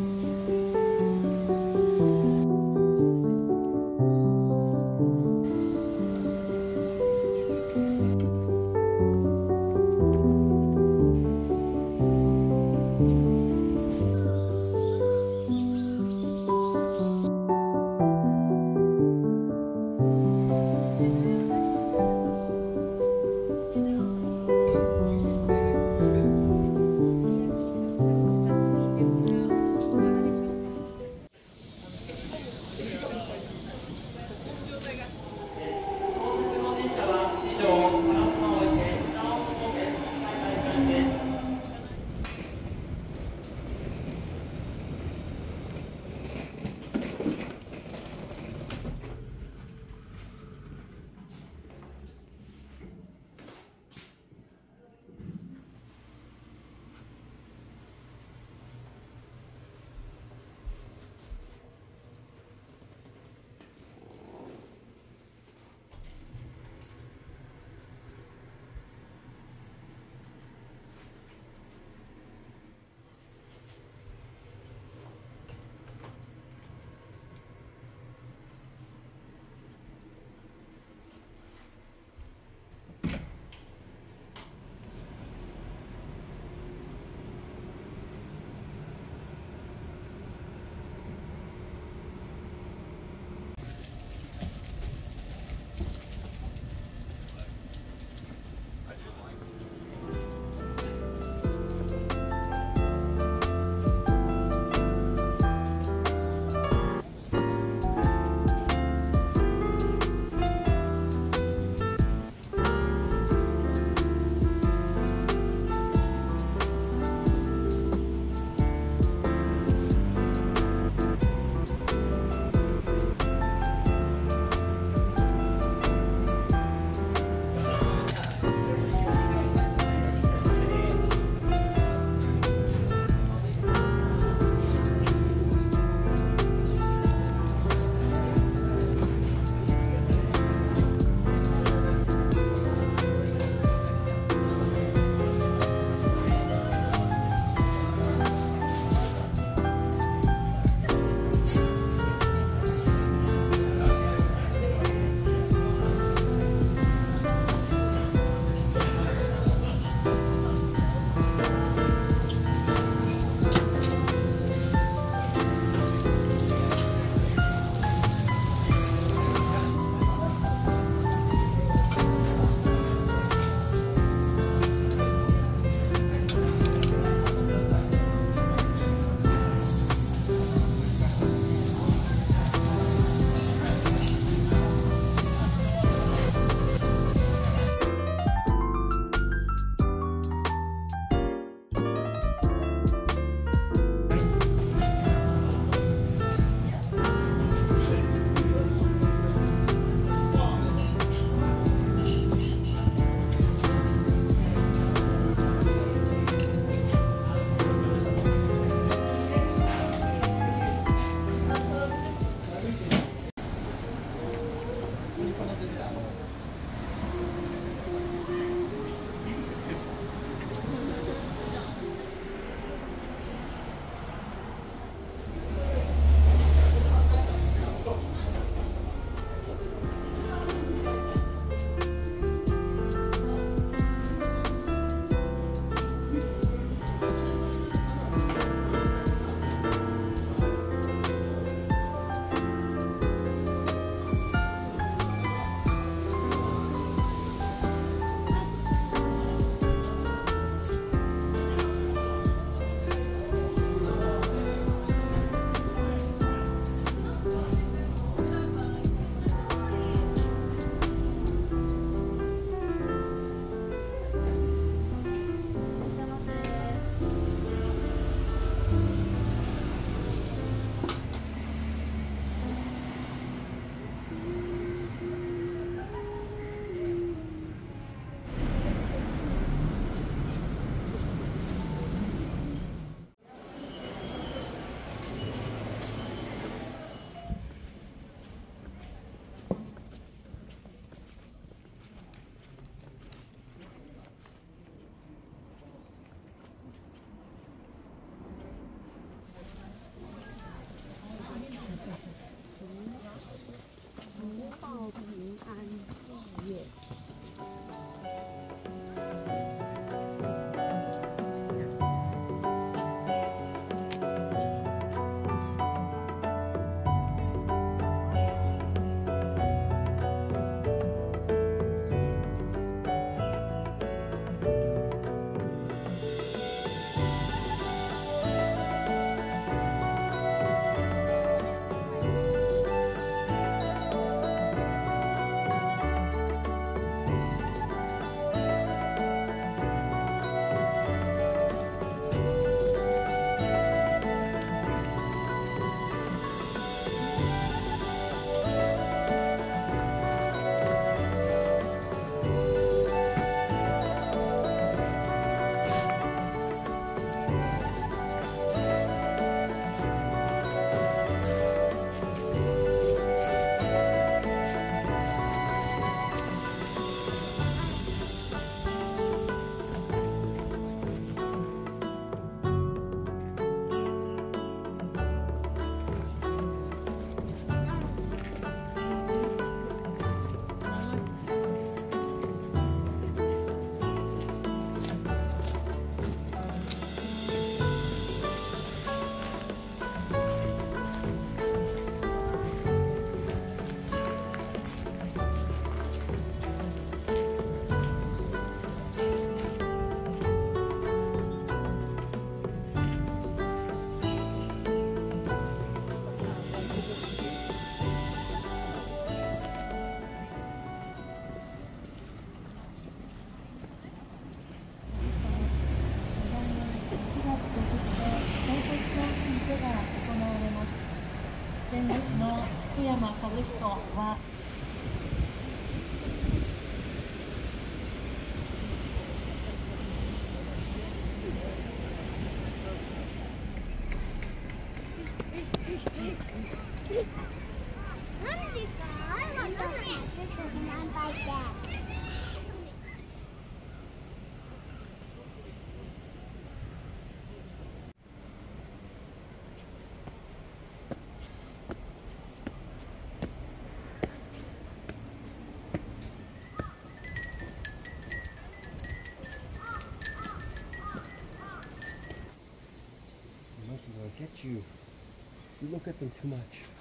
Mm-hmm. clipping too much.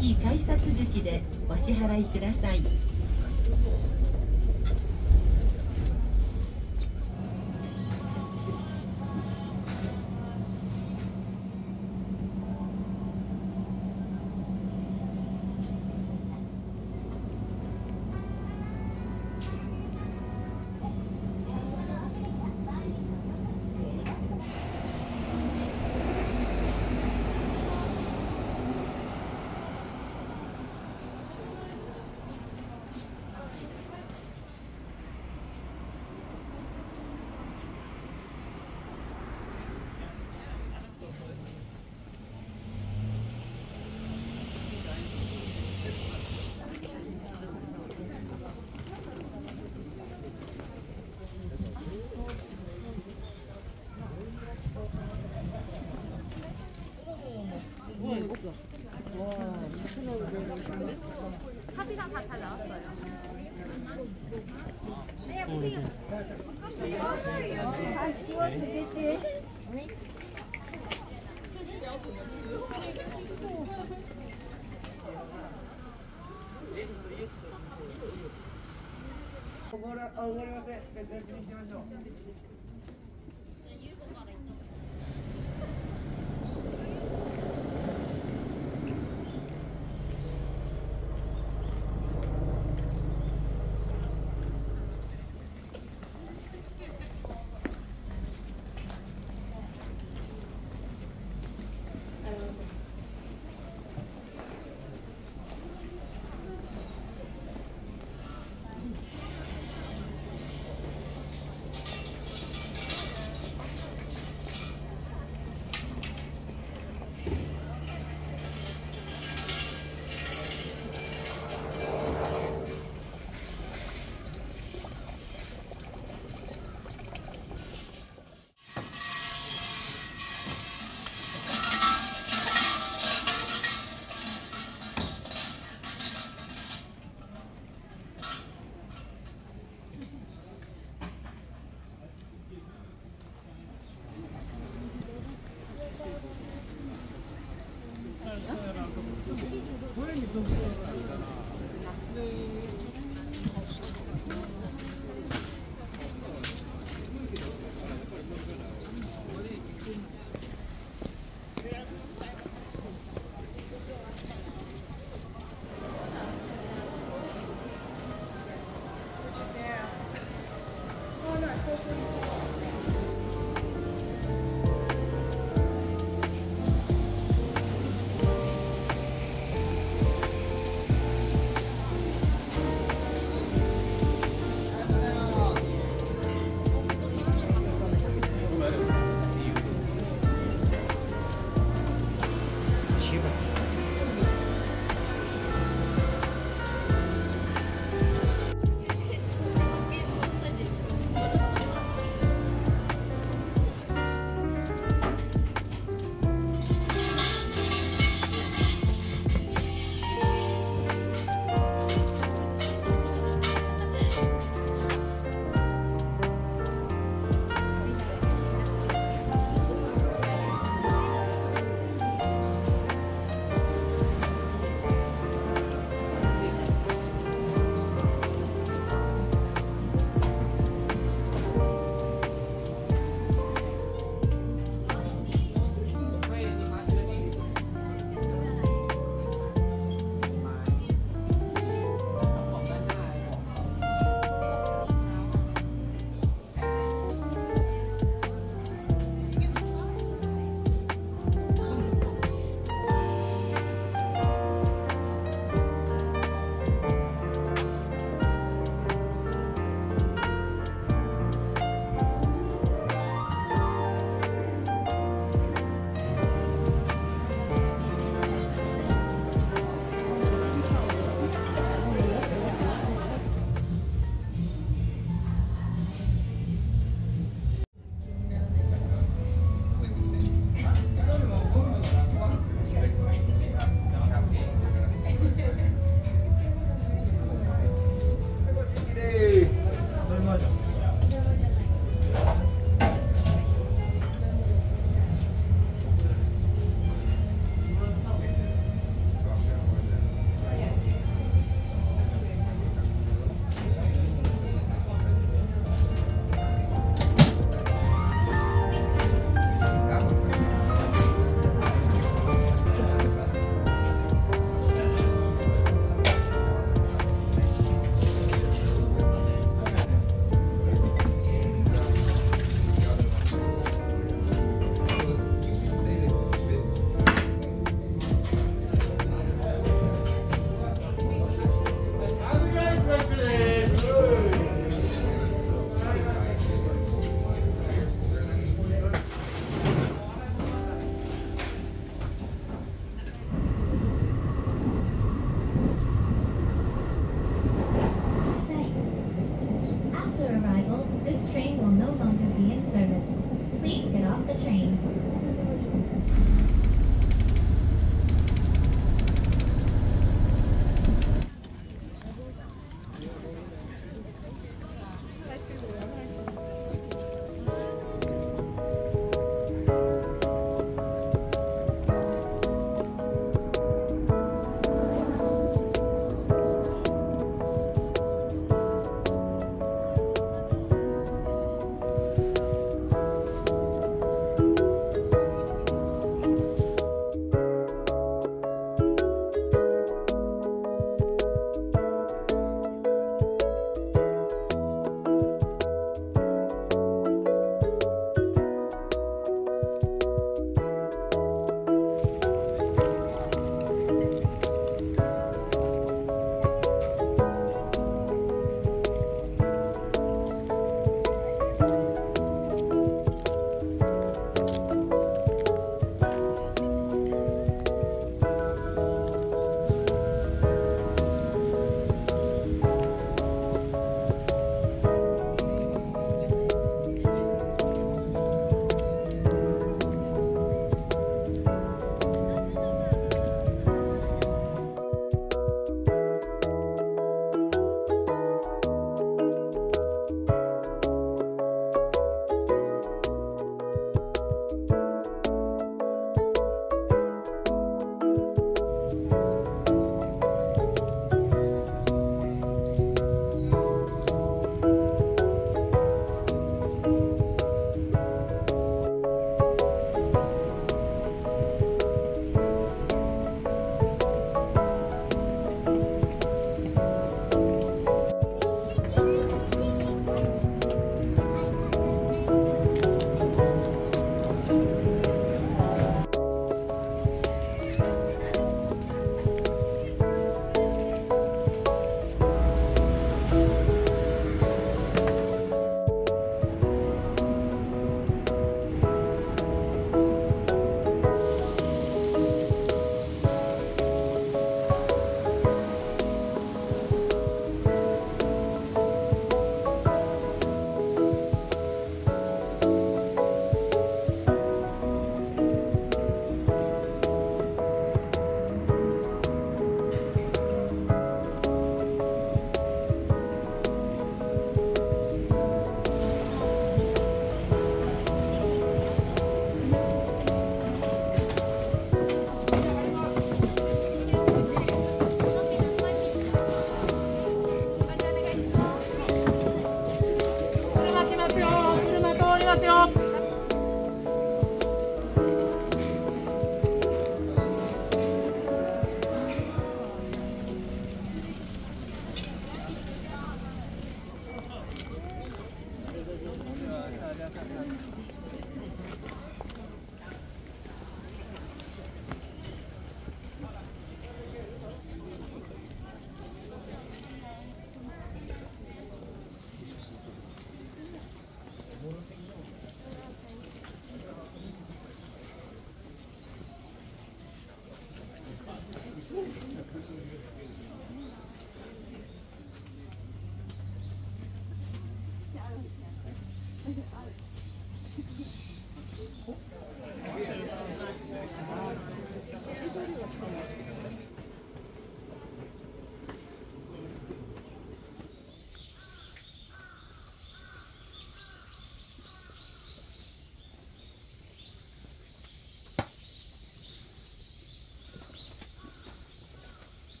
駅改札口でお支払いください。あ終わりません。別々にしましょう。七百。train.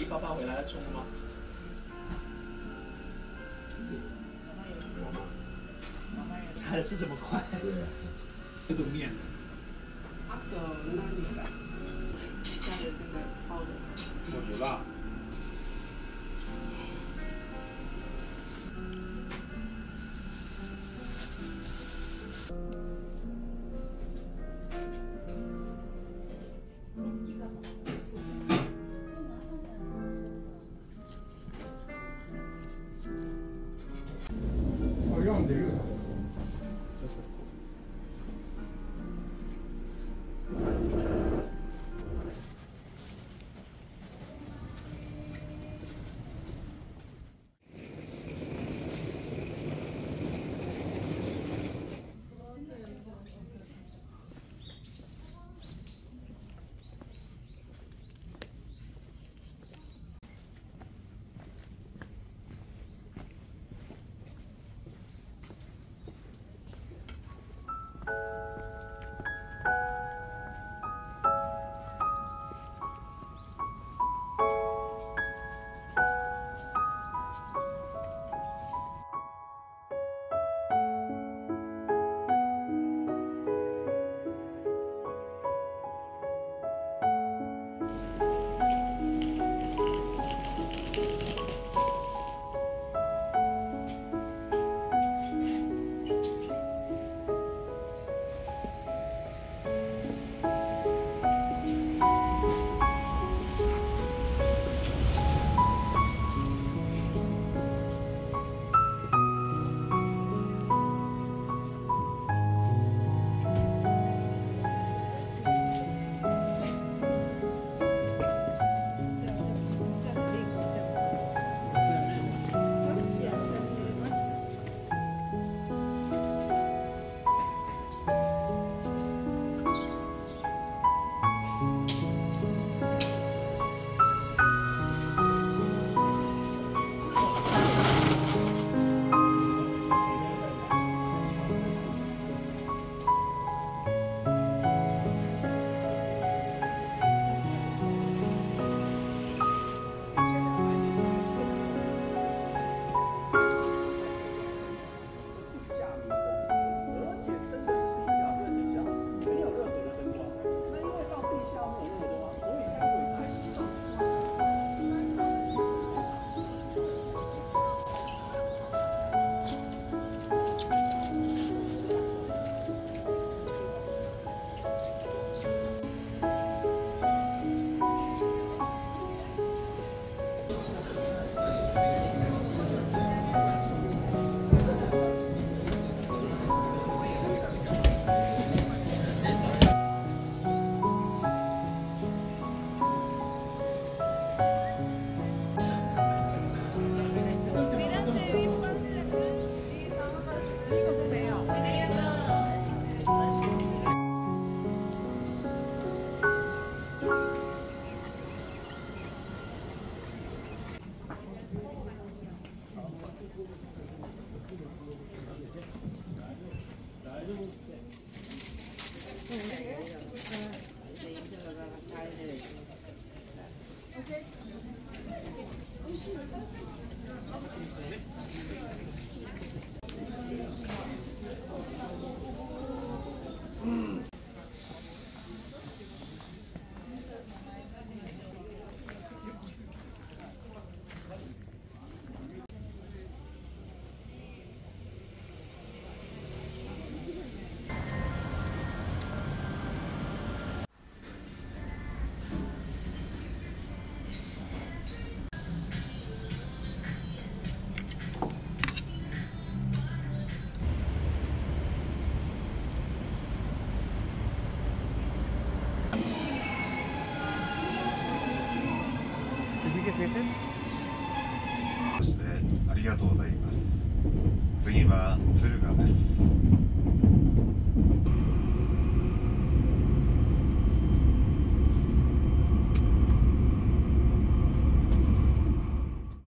一包包回来再冲吗？拆的是这么快？这个面。